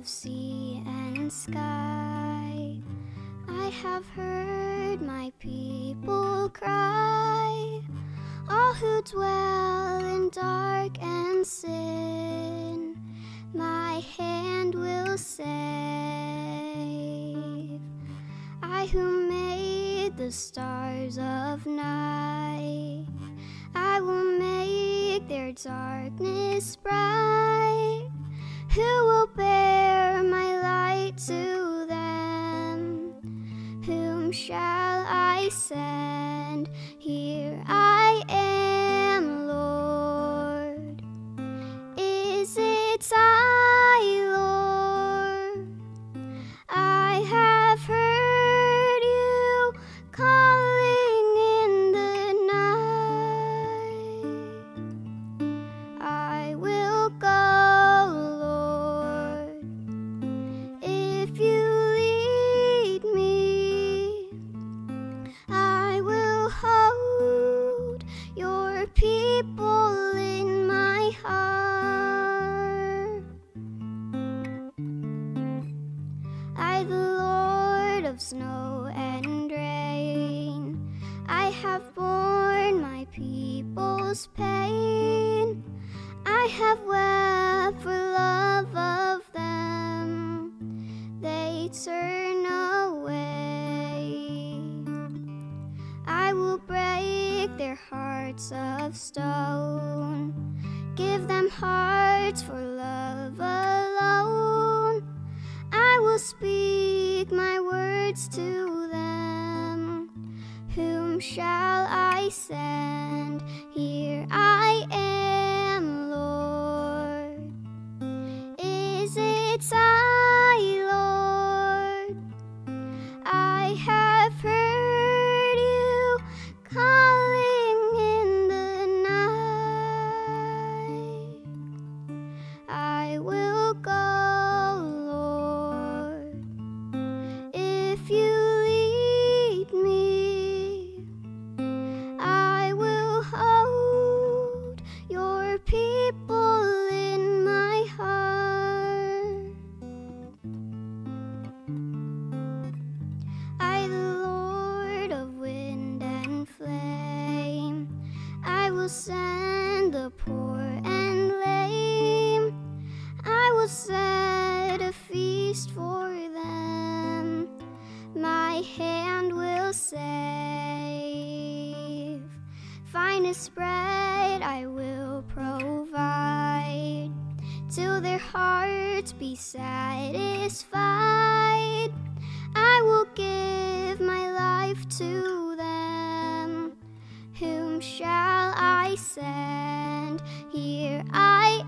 of sea and sky. I have heard my people cry, all who dwell in dark and sin. My hand will save. I who made the stars of night, I will make their darkness bright. Shall have borne my people's pain. I have wept for love of them. They turn away. I will break their hearts of stone, give them hearts for love alone. I will speak my words to shall I send? Here I Finest bread I will provide till their hearts be satisfied. I will give my life to them. Whom shall I send? Here I